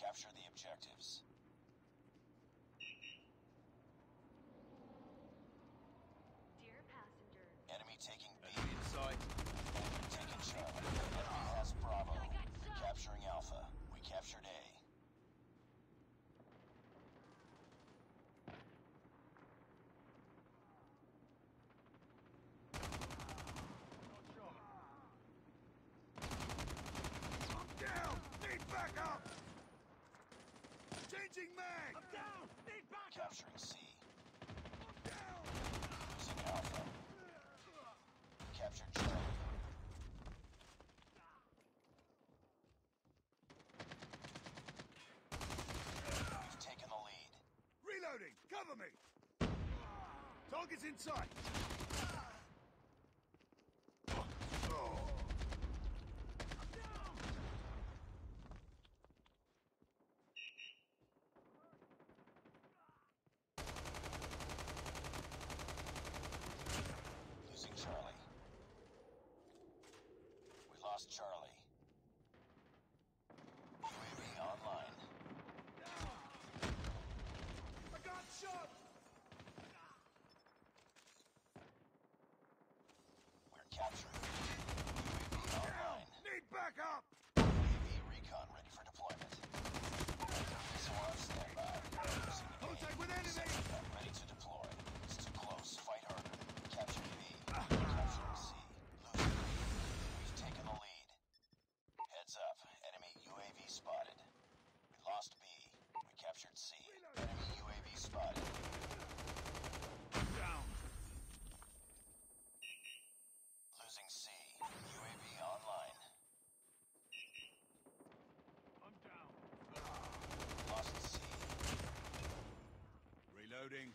Capture the objectives. Dear passenger, Enemy taking B. Enemy in sight. Enemy taking Charlie. Enemy has Bravo. I got some. Capturing Alpha. We captured A. I'm down! Need backup! Changing mag! I'm down! Need backup! Capturing C. I'm down! Losing Alpha. Captured Charlie. We've taken the lead. Reloading! Cover me! Target's in sight! Losing Charlie. We lost Charlie. UAV online. I got shot! We're capturing. UAV online. Need backup! UAV recon ready for deployment. Missile on standby. Losing A. Contact with enemy! Sentry gun ready to deploy. It's too close. Fight harder. Capturing B. Capturing C. Losing B. We've taken the lead. Heads up. Enemy UAV spotted. We lost B. We captured C. Enemy UAV spotted. Down! Losing C. UAV online. I'm down. Lost C. Reloading.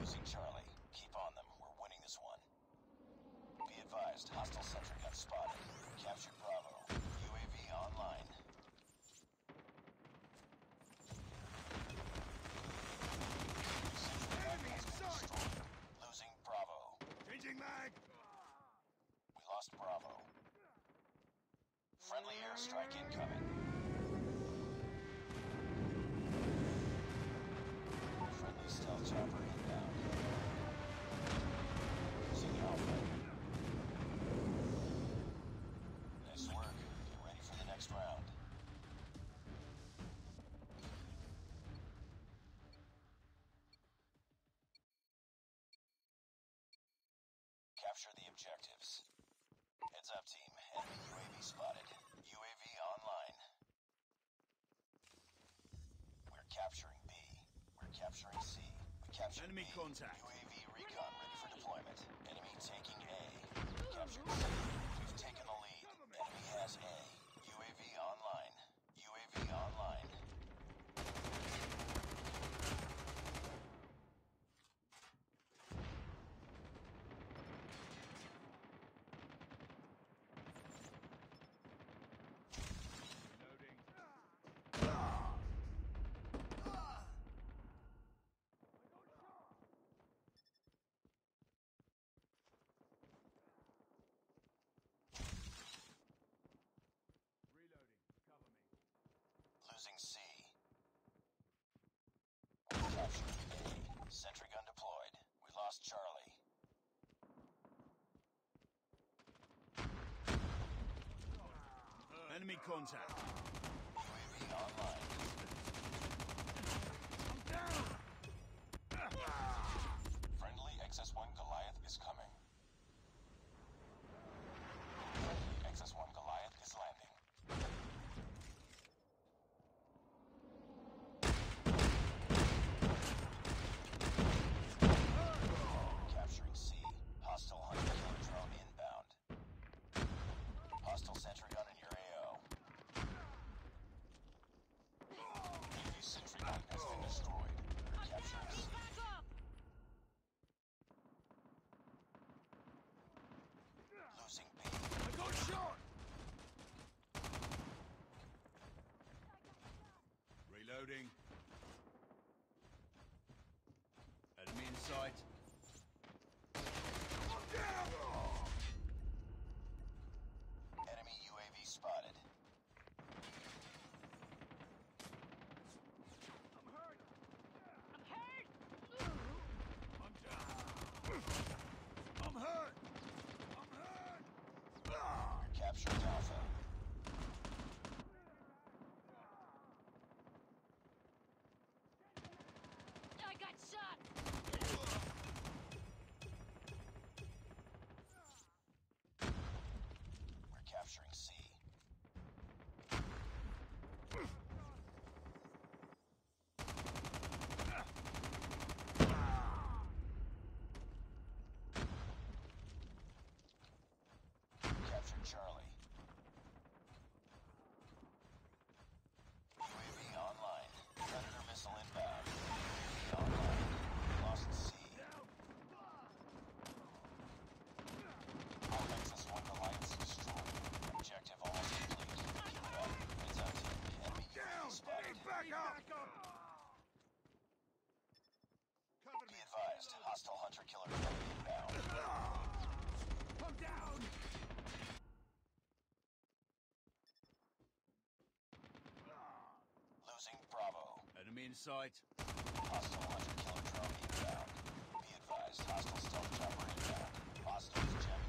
Losing Charlie. Keep on them. We're winning this one. Be advised, hostile sentry gun spotted. Captured Bravo. UAV online. Enemy has in sight! Losing Bravo. Changing mag! We lost Bravo. Friendly airstrike incoming. Capture the objectives. Heads up, team. Enemy UAV spotted. UAV online. We're capturing B. We're capturing C. We captured Enemy B. contact. UAV recon ready for deployment. Enemy taking A. We captured C. We've taken the lead. Enemy has A. UAV online. UAV online. Reloading. Reloading. Cover me. Losing C. We captured A. Sentry gun deployed. We lost Charlie. Enemy contact. UAV online. I'm down! recruiting Hostile hunter killer. I'm down! Losing Bravo. Enemy in sight. Hostile hunter killer drone inbound. Be advised, hostile stealth chopper inbound. Hostiles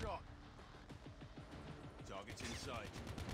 shot. Target in sight.